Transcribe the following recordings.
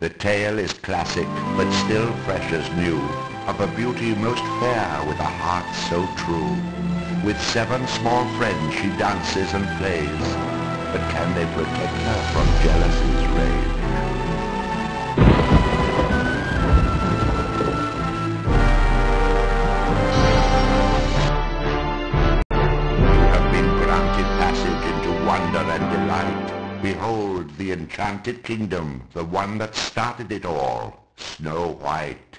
The tale is classic, but still fresh as new, of a beauty most fair with a heart so true. With seven small friends she dances and plays, but can they protect her from jealousy's rage? Enchanted kingdom, the one that started it all, Snow White.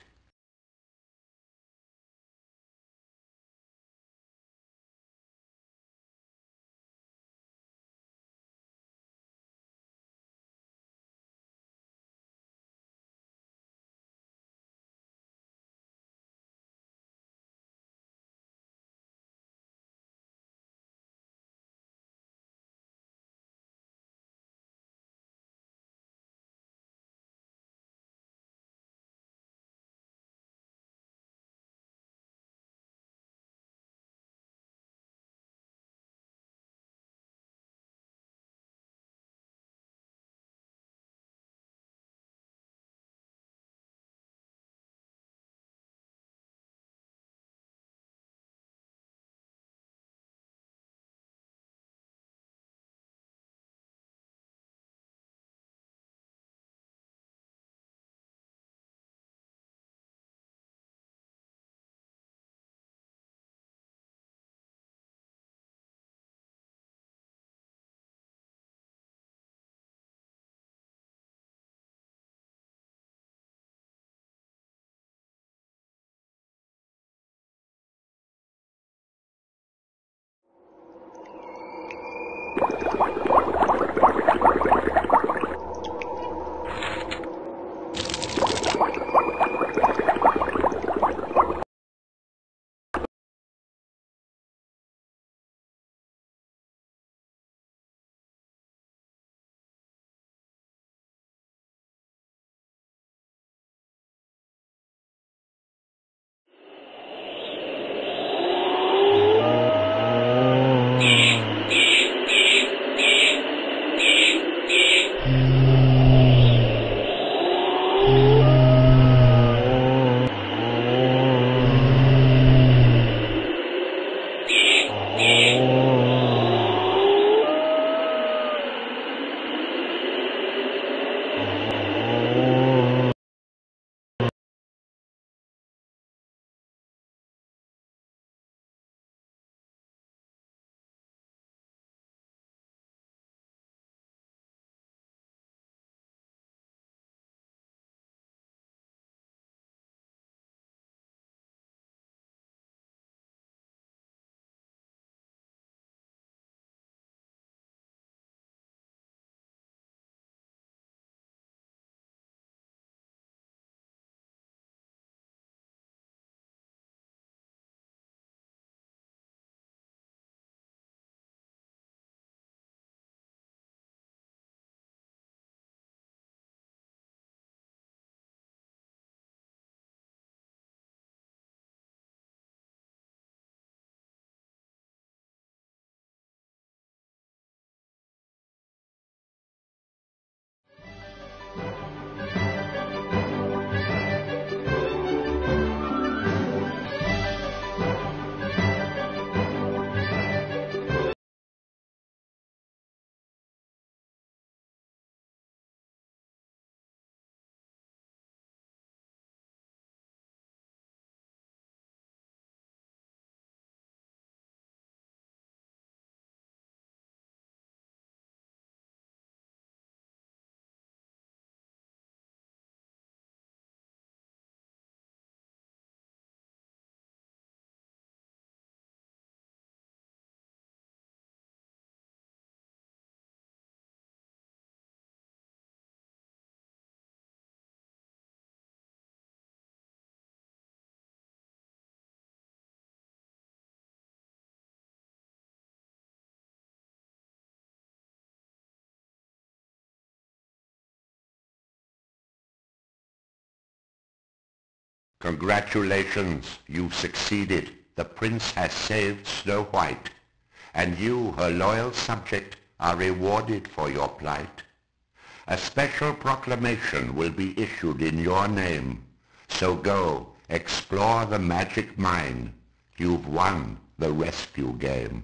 Congratulations, you've succeeded. The prince has saved Snow White, and you, her loyal subject, are rewarded for your plight. a special proclamation will be issued in your name. So go, explore the magic mine. You've won the rescue game.